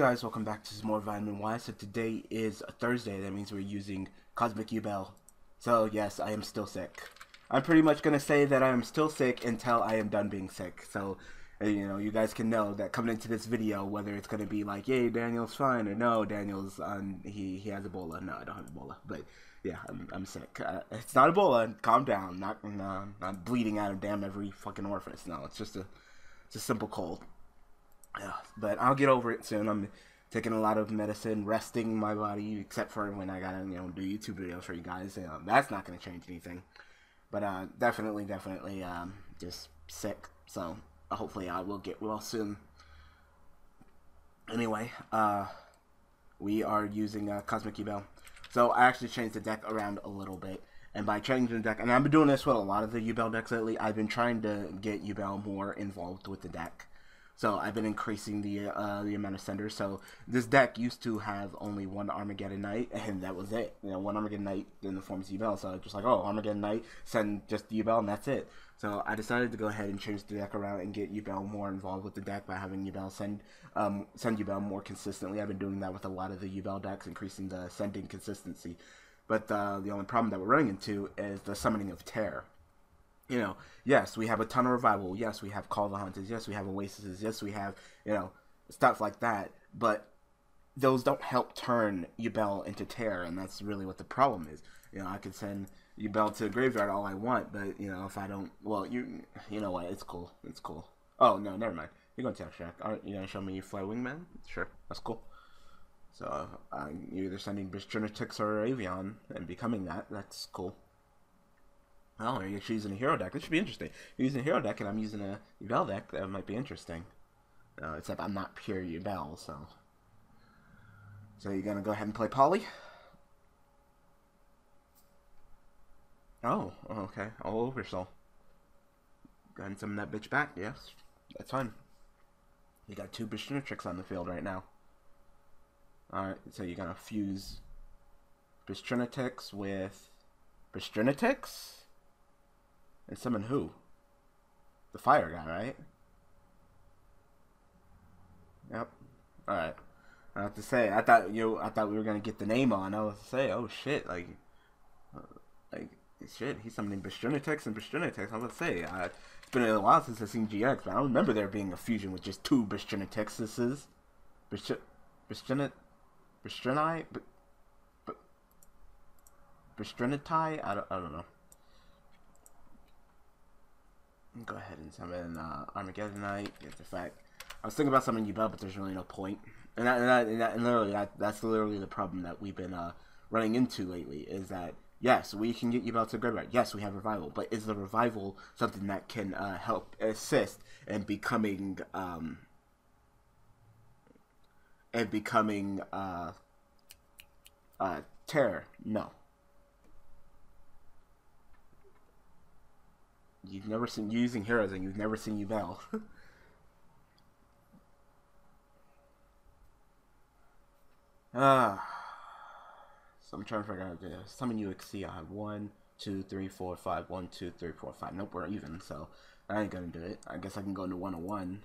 guys, welcome back to some more Vitamin Y. So today is a Thursday, that means we're using Cosmic Yubel. So yes, I am still sick. I'm pretty much going to say that I am still sick until I am done being sick. So, uh, you know, you guys can know that coming into this video, whether it's going to be like, yay, Daniel's fine, or no, Daniel's, on, he, he has Ebola. No, I don't have Ebola. But, yeah, I'm, I'm sick. Uh, it's not Ebola. Calm down. Not, no, not bleeding out of damn every fucking orifice. No, it's just a, it's a simple cold. But I'll get over it soon. I'm taking a lot of medicine, resting my body, except for when I gotta, you know, do YouTube videos for you guys. Know, that's not gonna change anything. But uh, definitely, definitely, um, just sick. So hopefully, I will get well soon. Anyway, uh, we are using uh, Cosmic Yubel. So I actually changed the deck around a little bit. And by changing the deck, and I've been doing this with a lot of the Yubel decks lately, I've been trying to get Yubel more involved with the deck. So I've been increasing the uh, the amount of senders. So this deck used to have only one Armageddon Knight, and that was it. You know, one Armageddon Knight in the form of Yubel. So just like, oh, Armageddon Knight, send just Yubel, and that's it. So I decided to go ahead and change the deck around and get Yubel more involved with the deck by having Yubel send um, send Yubel more consistently. I've been doing that with a lot of the Yubel decks, increasing the sending consistency. But uh, the only problem that we're running into is the summoning of Terror you know, yes, we have a ton of revival. Yes, we have Call the Haunted. Yes, we have Oasis. Yes, we have, you know, stuff like that. But those don't help turn Yubel into terror, and that's really what the problem is. You know, I could send Yubel to the graveyard all I want, but, you know, if I don't, well, you you know what, it's cool. It's cool. Oh, no, never mind. You're going to tell Shaq. Are you going to show me Fly Wingman? Sure, that's cool. So, uh, you're either sending Bistrinatix or Avian and becoming that. That's cool. Oh, you're actually using a hero deck. This should be interesting. You're using a hero deck, and I'm using a Yubel deck. That might be interesting. Uh, except I'm not pure Yubel, so. So you're gonna go ahead and play Polly? Oh, okay. All over so. Go and summon that bitch back. Yes, that's fine. You got two Bistrinatix on the field right now. Alright, so you're gonna fuse Bistrinatix with Bistrinatix? And summon who? The fire guy, right? Yep. Alright. I have to say, I thought you, know, I thought we were gonna get the name on. I was to say, oh shit, like, uh, like shit, he's summoning Bistrinatix and Bistrinatix. I was to say, I, it's been a while since I've seen GX, but I remember there being a fusion with just two Bistrinatixes. Bistrin, Bistrinat, Bistrinite, Bistrinati. I don't, I don't know go ahead and summon uh, Armageddon Knight. Get the fact. I was thinking about summoning Yubel, but there's really no point. And that, and, that, and, that, and literally, that, that's literally the problem that we've been uh, running into lately. Is that yes, we can get Yubel to graveyard. Yes, we have revival, but is the revival something that can uh, help assist in becoming um, and becoming uh, uh, terror? No. You've never seen using heroes and you've never seen Yubel. ah. So I'm trying to figure out this. Summon see I have one, two, three, four, five, one, two, three, four, five. Nope, we're even, so I ain't gonna do it. I guess I can go into one on one.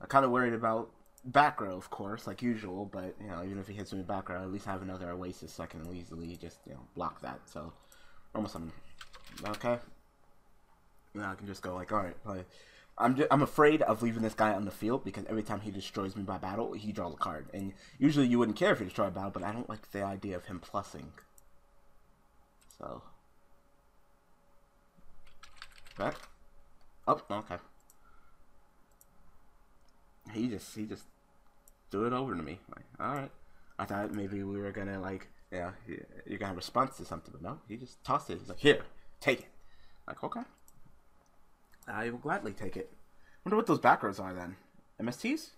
I'm kinda worried about back row, of course, like usual, but you know, even if he hits me back row, at least I have another Oasis so I can easily just, you know, block that. So almost summon. Okay. Now I can just go like, all right, play. I'm just, I'm afraid of leaving this guy on the field because every time he destroys me by battle, he draws a card. And usually you wouldn't care if he destroyed a battle, but I don't like the idea of him plussing. So. Back. Oh, okay. He just he just threw it over to me. Like, all right. I thought maybe we were gonna like, yeah, you're gonna response to something, but no, he just tossed it. He's like, here, take it. Like, okay. I will gladly take it. Wonder what those back rows are then. MSTs?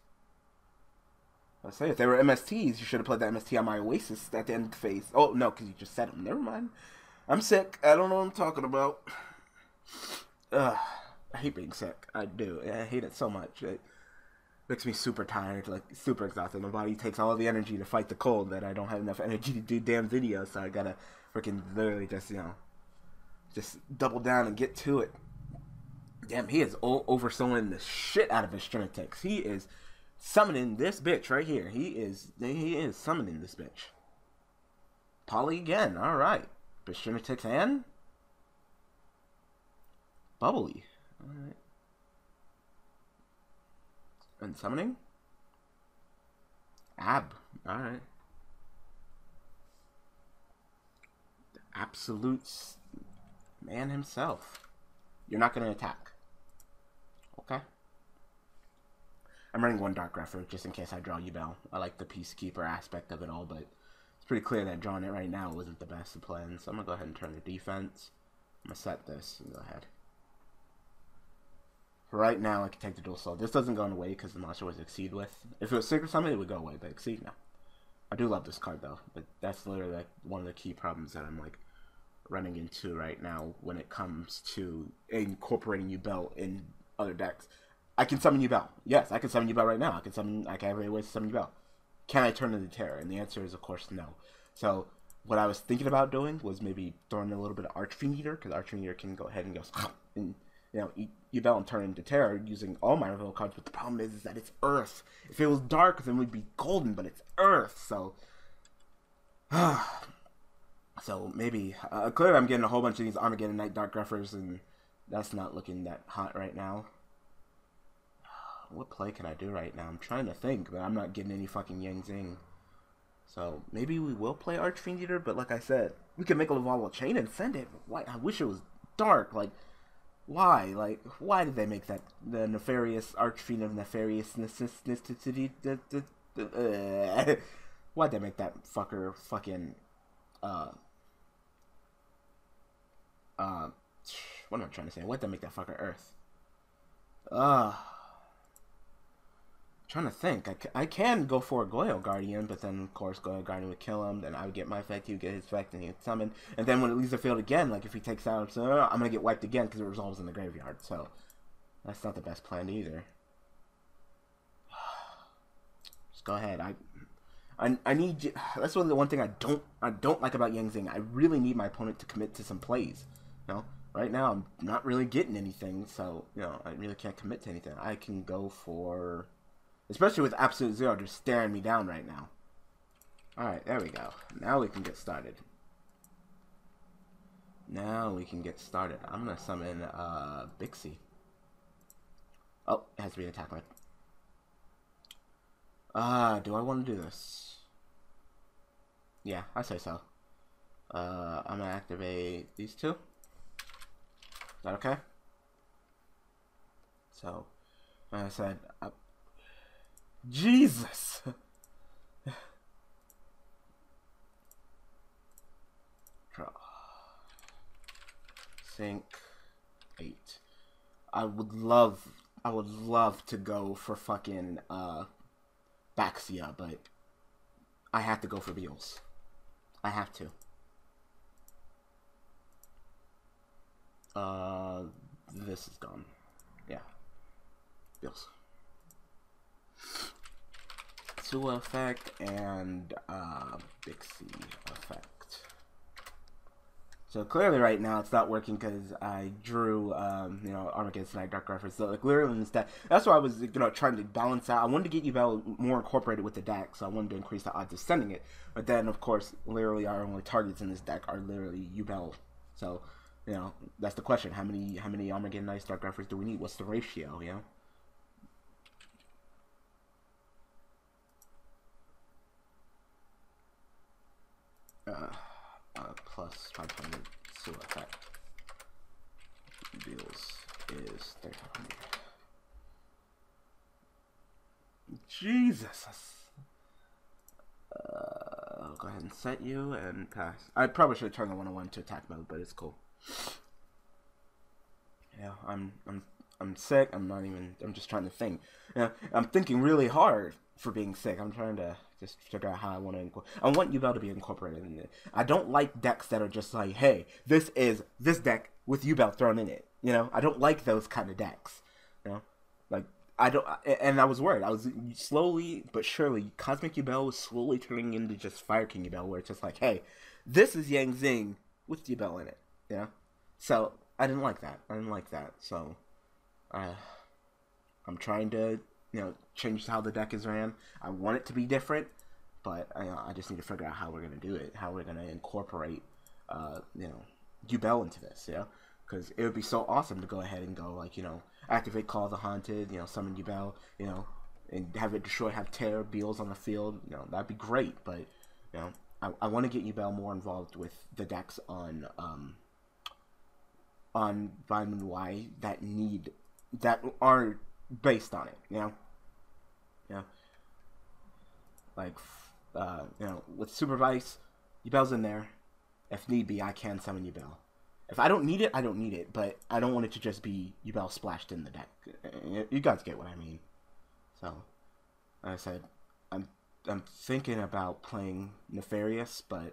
I say if they were MSTs, you should have played that MST on my Oasis at the end of the phase. Oh no, because you just said them. Never mind. I'm sick. I don't know what I'm talking about. Ugh, I hate being sick. I do. I hate it so much. It makes me super tired, like super exhausted. My body takes all the energy to fight the cold that I don't have enough energy to do damn videos. So I gotta freaking literally just you know, just double down and get to it. Damn, he is overselling the shit out of his Trinitex. He is summoning this bitch right here. He is he is summoning this bitch. Polly again. All right. but Bishinatix and Bubbly. All right. And summoning Ab. All right. The absolute man himself. You're not going to attack. Okay. I'm running one Dark Grepher just in case I draw Yubel. I like the Peacekeeper aspect of it all, but it's pretty clear that drawing it right now wasn't the best of plans. So I'm going to go ahead and turn the defense. I'm going to set this and go ahead. Right now, I can take the dual soul. This doesn't go away because the monster was Exceed with. If it was Secret Summon, it would go away, but Exceed, no. I do love this card, though. But that's literally like one of the key problems that I'm like running into right now when it comes to incorporating Yubel in other decks. I can summon Yubel. Yes, I can summon Yubel right now. I can summon. I can have ways to summon Yubel. Can I turn into Terror? And the answer is, of course, no. So what I was thinking about doing was maybe throwing a little bit of Archfiend Eater because Archfiend Eater can go ahead and go and you know eat Yubel and turn into Terror using all my reveal cards. But the problem is, is that it's Earth. If it was dark, then we'd be golden. But it's Earth, so. so maybe uh, clearly I'm getting a whole bunch of these Armageddon Knight Dark Grephers, and that's not looking that hot right now what play can I do right now? I'm trying to think, but I'm not getting any fucking Yang Zing. So maybe we will play Archfiend Eater, but like I said, we can make a Lavalval Chain and send it. Why? I wish it was dark. Like, why? Like, why did they make that the nefarious Archfiend of nefariousness? Uh, why'd they make that fucker fucking uh uh what am I trying to say? Why'd they make that fucker Earth? Ah. Uh, trying to think. I, I can go for a Goyo Guardian, but then, of course, Goyo Guardian would kill him. Then I would get my effect, he would get his effect, and he would summon. And then when it leaves the field again, like if he takes out, so, uh, I'm going to get wiped again because it resolves in the graveyard. So that's not the best plan either. Just go ahead. I I, I need. That's one the one thing I don't I don't like about Yang Zing. I really need my opponent to commit to some plays. You know, right now I'm not really getting anything, so you know I really can't commit to anything. I can go for Especially with Absolute Zero just staring me down right now. Alright, there we go. Now we can get started. Now we can get started. I'm going to summon uh, Bixi. Oh, it has to be an attack mode. Ah, uh, do I want to do this? Yeah, I say so. Uh, I'm going to activate these two. Is that okay? So, like I said, Jesus. Sync eight. I would love I would love to go for fucking uh Baxia, but I have to go for Beelze. I have to. Uh this is gone. Yeah. Beelze. Sua effect and uh, Bixi effect. So clearly right now it's not working because I drew, um, you know, Armageddon Knight Dark Grephers. So like literally instead, that's why I was, you know, trying to balance out. I wanted to get Yubel more incorporated with the deck, so I wanted to increase the odds of sending it. But then, of course, literally our only targets in this deck are literally Yubel. So, you know, that's the question. How many, how many Armageddon Knight Dark Grephers do we need? What's the ratio, you know? Uh, uh, plus 500 so effect deals is 300 Jesus. Uh, I'll go ahead and set you and pass. I probably should turn the 101 to attack mode but it's cool. Yeah I'm I'm I'm sick. I'm not even I'm just trying to think. Yeah I'm thinking really hard for being sick I'm trying to just figure out how I want to. Incorporate. I want Yubel to be incorporated in it. I don't like decks that are just like, hey, this is this deck with Yubel thrown in it. You know, I don't like those kind of decks. You know, like I don't. And I was worried. I was slowly but surely, Cosmic Yubel was slowly turning into just Fire King Yubel, where it's just like, hey, this is Yang Zing with Yubel in it. You know, so I didn't like that. I didn't like that. So, uh, I'm trying to you know change how the deck is ran. I want it to be different, but I, I just need to figure out how we're gonna do it, how we're gonna incorporate, uh, you know, Yubel into this, yeah. Because it would be so awesome to go ahead and go like you know activate Call the Haunted, you know, summon Yubel, you know, and have it destroy, have Terror Beals on the field, you know, that'd be great. But you know, I, I want to get Yubel more involved with the decks on um on Vitamin Y that need that are based on it, you know, yeah, like uh, you know, with Supervise, Yubel's in there. If need be, I can summon Yubel. If I don't need it, I don't need it, but I don't want it to just be Yubel splashed in the deck. You guys get what I mean. So, like I said, I'm I'm thinking about playing Nefarious, but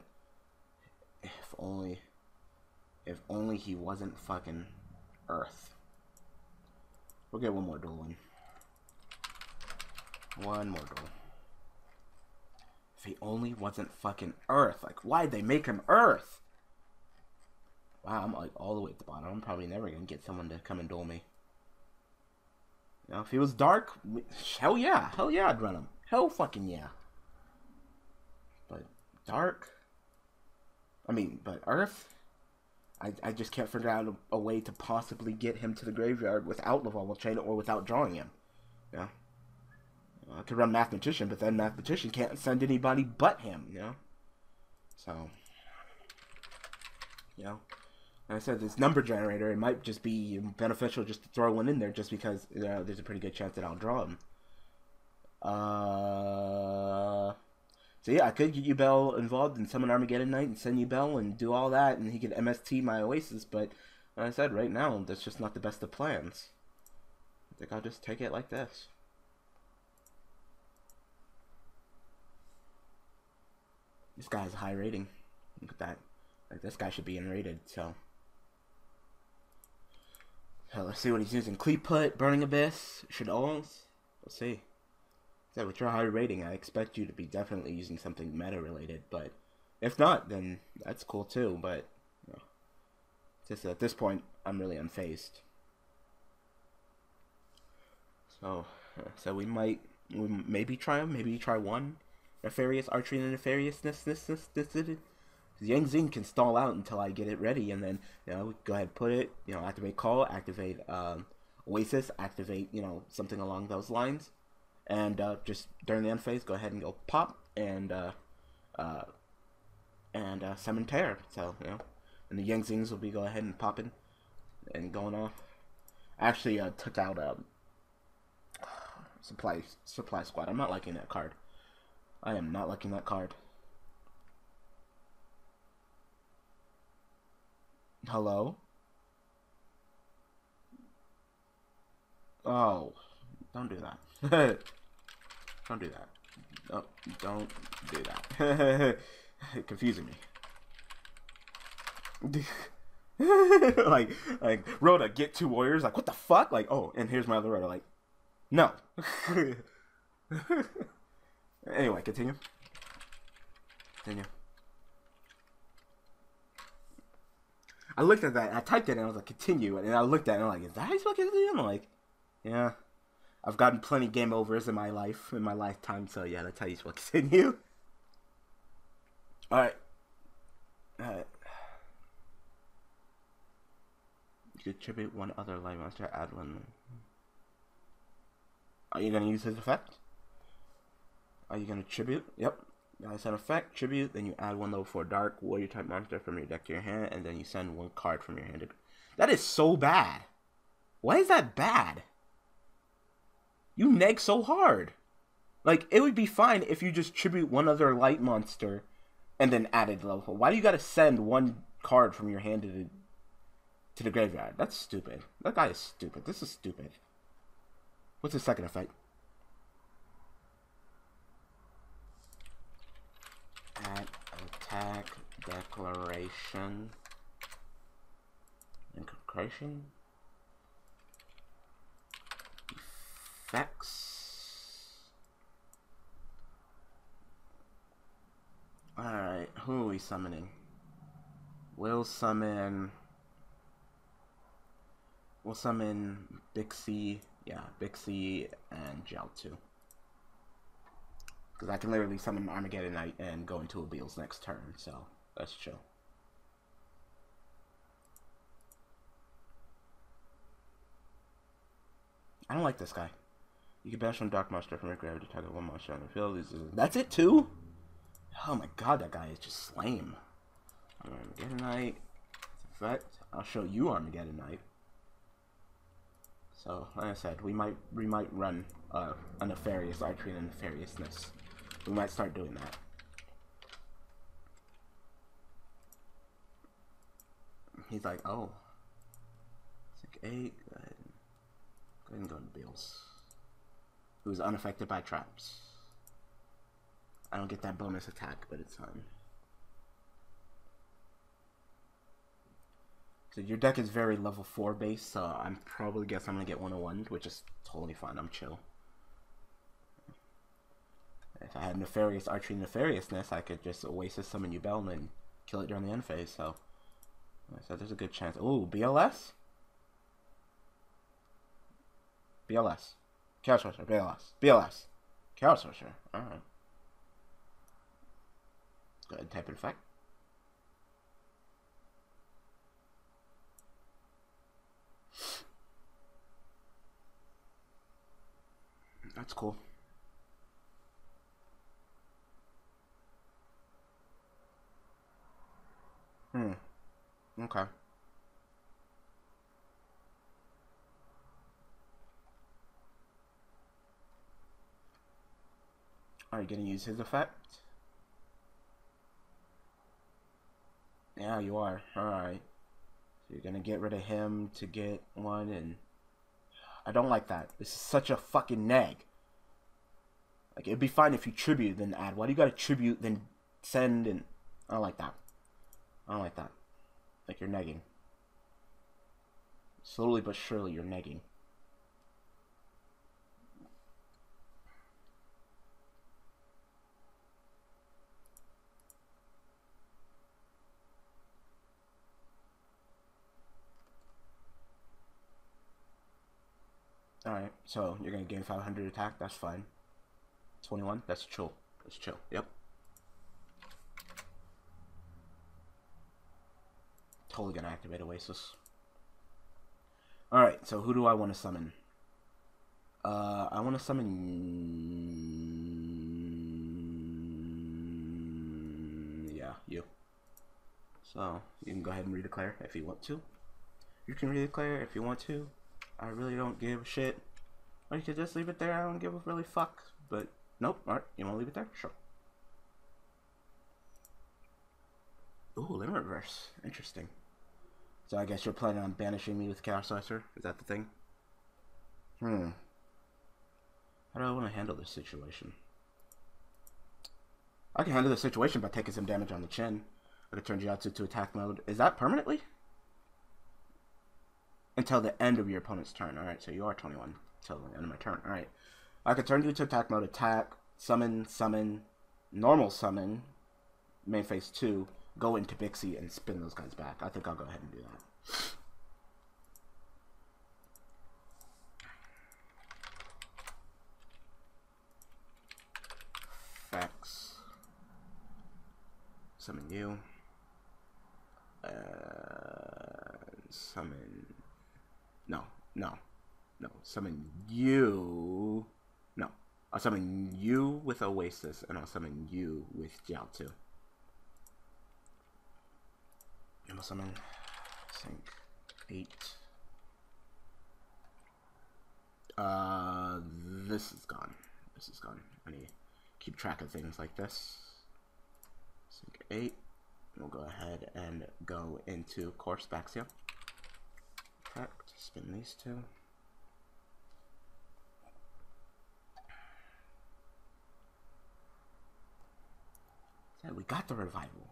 if only if only he wasn't fucking Earth. We'll get one more duel in. One more duel. If he only wasn't fucking Earth. Like, why'd they make him Earth? Wow, I'm like all the way at the bottom. I'm probably never gonna get someone to come and duel me. You know, if he was dark, hell yeah, hell yeah, I'd run him. Hell fucking yeah. But dark, I mean, but Earth, I, I just can't figure out a, a way to possibly get him to the graveyard without Lavalval Chain or without drawing him. Yeah. I could run Mathematician, but then Mathematician can't send anybody but him, you know? So, you know, like I said, this number generator, it might just be beneficial just to throw one in there just because you know, there's a pretty good chance that I'll draw him. Uh, so yeah, I could get Yubel involved in summon Armageddon Knight and send Yubel and do all that, and he could MST my Oasis, but like I said, right now, that's just not the best of plans. I think I'll just take it like this. This guy's a high rating. Look at that. Like, this guy should be unrated, so... Hell, let's see what he's using. Qliphort, Burning Abyss, Shaddolls. Let's see. So with your high rating, I expect you to be definitely using something meta-related, but if not, then that's cool too, but... You know, just at this point, I'm really unfazed. So, so we might we maybe try them, maybe try one nefarious archery and nefariousness. This, this, this, Yang Zing can stall out until I get it ready, and then you know go ahead and put it, you know, activate call, activate um, Oasis, activate you know something along those lines, and uh, just during the end phase, go ahead and go pop and uh, uh, and uh, summon Terror. So you know, and the Yang Zings will be go ahead and popping and going off. Actually, uh, took out um, supply supply squad. I'm not liking that card. I am not liking that card. Hello? Oh, don't do that. don't do that. Oh, don't do that. Confusing me. like, like, RotA, get two warriors. Like, what the fuck? Like, oh, and here's my other RotA. Like, no. Anyway, continue. Continue. I looked at that I typed it and I was like, continue. And I looked at it and I'm like, is that how you spell continue? I'm like, yeah. I've gotten plenty game overs in my life, in my lifetime, so yeah, that's how you spell continue. Alright. Alright. You could tribute one other light monster, add one. Are you gonna use his effect? Are you going to tribute? Yep. I send effect, tribute, then you add one level 4 dark warrior type monster from your deck to your hand, and then you send one card from your hand. To... That is so bad. Why is that bad? You neg so hard. Like, it would be fine if you just tribute one other light monster and then added level 4. Why do you gotta send one card from your hand to the, to the graveyard? That's stupid. That guy is stupid. This is stupid. What's the second effect? add attack incorporation effects alright who are we summoning we'll summon we'll summon Bixi Yeah, Bixi and Jiaotu. Because I can literally summon Armageddon Knight and go into Abeel's next turn, so that's chill. I don't like this guy. You can bash one Dark Monster from your gravity to target one monster on the field. That's it too? Oh my god, that guy is just lame. Armageddon Knight. Effect. I'll show you Armageddon Knight. So, like I said, we might we might run uh, a nefarious archery and nefariousness. We might start doing that. He's like, oh. It's like eight. And go to Bills. Who's unaffected by traps. I don't get that bonus attack, but it's fine. So your deck is very level 4 base, so I'm probably guess I'm going to get 101, which is totally fine. I'm chill. If I had Nefarious Archery Nefariousness, I could just Oasis summon Yubel and kill it during the end phase, so... So there's a good chance. Oh, BLS? BLS. Chaos Sorcerer, BLS. BLS. Chaos Sorcerer. Alright. Go ahead and type in effect. That's cool. Hmm. Okay. Are you gonna use his effect? Yeah, you are. Alright. So you're gonna get rid of him to get one and I don't like that. This is such a fucking nag. Like it'd be fine if you tribute then add. Why do you gotta tribute then send and I don't like that. I don't like that. Like you're negging. Slowly but surely you're negging. Alright, so you're gonna gain 500 attack, that's fine. 21, that's chill. That's chill, yep. Totally gonna activate Oasis. Alright, so who do I want to summon? Uh, I want to summon... Yeah, you. So, you can go ahead and redeclare if you want to. You can redeclare if you want to. I really don't give a shit. Or you could just leave it there. I don't give a really fuck. But nope. Alright, you want to leave it there? Sure. Ooh, limit reverse. Interesting. So I guess you're planning on banishing me with Chaos Sorcerer? Is that the thing? Hmm. How do I want to handle this situation? I can handle the situation by taking some damage on the chin. I could turn Jiaotu to attack mode. Is that permanently? Until the end of your opponent's turn. Alright, so you are 21 until the end of my turn. Alright. I could turn you to attack mode, attack, summon, summon, normal summon, main phase 2, go into Bixi and spin those guys back. I think I'll go ahead and do that. Effects. Summon you. Uh, summon no, no, no. Summon you. No. I'll summon you with Oasis, and I'll summon you with Jiaotu. And I'll summon sync eight. Uh, this is gone. This is gone. I need to keep track of things like this. Sync eight. We'll go ahead and go into Core Spaxia. Spin these two. Yeah, we got the revival.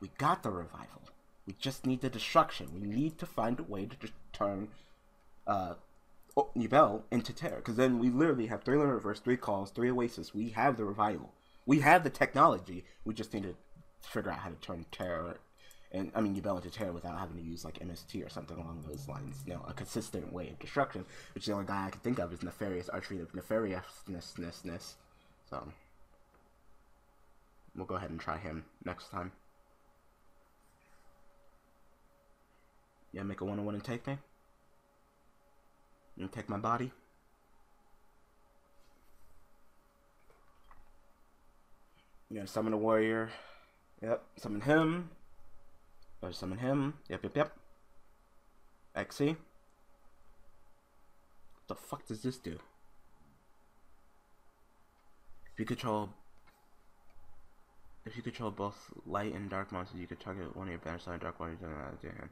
We got the revival. We just need the destruction. We need to find a way to turn uh, Yubel into Terror. Because then we literally have three limit reverse, three calls, three Oasis. We have the revival. We have the technology. We just need to figure out how to turn Terror and I mean Yubel into Terror without having to use like MST or something along those lines. You know, a consistent way of destruction, which the only guy I can think of is Nefarious Archery of Nefariousness. So we'll go ahead and try him next time. Yeah, make a one on one and take me. And take my body. You gotta summon a warrior. Yep, summon him. Or summon him. Yep, yep, yep. XC. What the fuck does this do? If you control if you control both light and dark monsters, you could target one of your banner side dark warriors and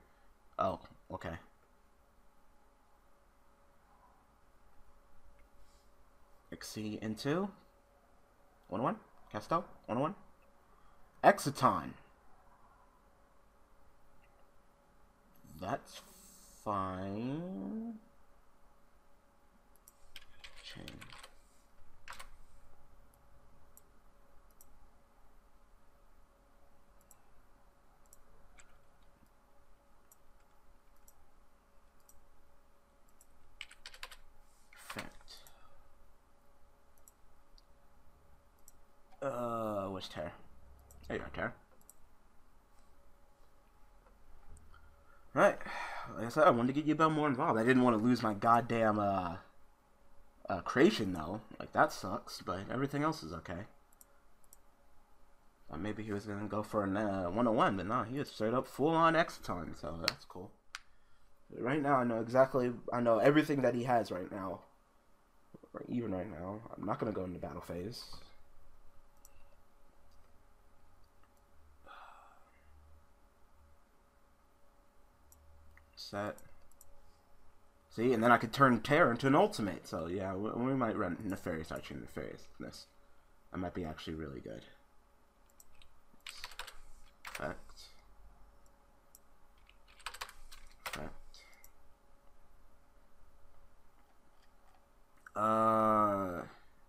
Oh, okay. XC into one one. Castel, one one. Exciton. That's fine. Change. Uh, where's Terror? There you are, Terror. Right. Like I said, I wanted to get you Yubel more involved. I didn't want to lose my goddamn uh, uh, creation though. Like that sucks, but everything else is okay. Thought maybe he was gonna go for a uh, 101, but no, he was straight up full on Exciton, so that's cool. Right now, I know exactly. I know everything that he has right now. Even right now, I'm not gonna go into battle phase. Set. See, and then I could turn Terror into an ultimate. So yeah, we, we might run Nefarious Archery Nefariousness. That might be actually really good. Effect. Effect. Uh,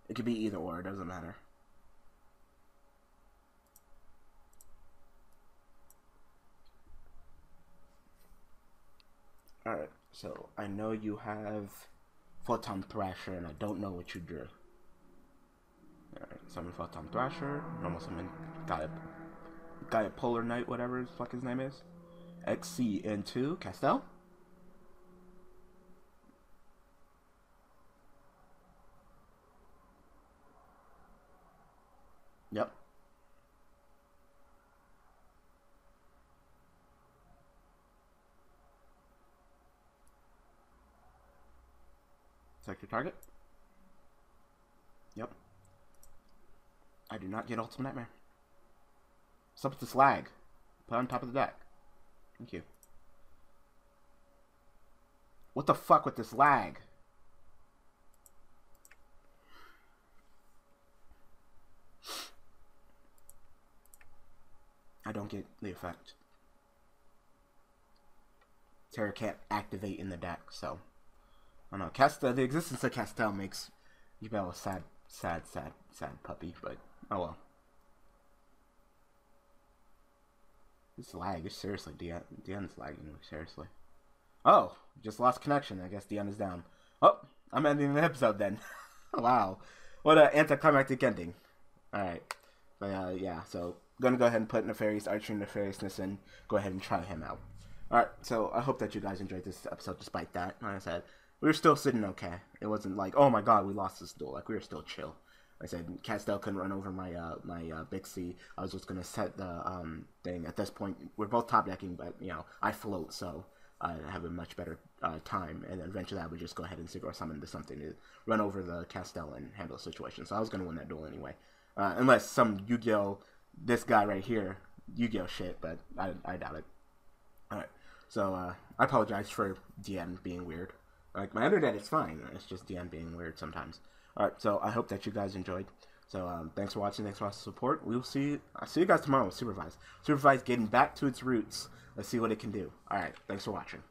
it could be either or. It doesn't matter. Alright, so I know you have Photon Thrasher, and I don't know what you drew. Alright, summon Photon Thrasher, normal summon Gaia, Gaia Polar Knight, whatever the fuck his name is. XC into Castel. Yep. Target. Yep. I do not get Ultimate Nightmare. What's up with this lag? Put on top of the deck. Thank you. What the fuck with this lag? I don't get the effect. Terror can't activate in the deck, so... Don't know. Castel, the existence of Castel makes Yubel a sad, sad, sad, sad puppy, but oh well. This lag is seriously, DN, DN's lagging, seriously. Oh, just lost connection. I guess DN is down. Oh, I'm ending the episode then. wow. What an anticlimactic ending. Alright. But, uh, yeah, so gonna go ahead and put Nefarious Archery Nefariousness and go ahead and try him out. Alright, so I hope that you guys enjoyed this episode despite that. Like I said, we were still sitting okay. It wasn't like, oh my god, we lost this duel. Like we were still chill. Like I said Castel couldn't run over my uh, my uh, Bixi. I was just gonna set the um, thing. At this point, we're both top decking, but you know I float, so I have a much better uh, time. And eventually, I would just go ahead and Sigor summon to something to run over the Castel and handle the situation. So I was gonna win that duel anyway, uh, unless some Yu-Gi-Oh, this guy right here, Yu-Gi-Oh shit. But I I doubt it. All right, so uh, I apologize for DN being weird. Like my internet is fine. It's just DN being weird sometimes. All right, so I hope that you guys enjoyed. So um, thanks for watching. Thanks for the support. We'll see. I'll see you guys tomorrow with Supervise. Supervise getting back to its roots. Let's see what it can do. All right. Thanks for watching.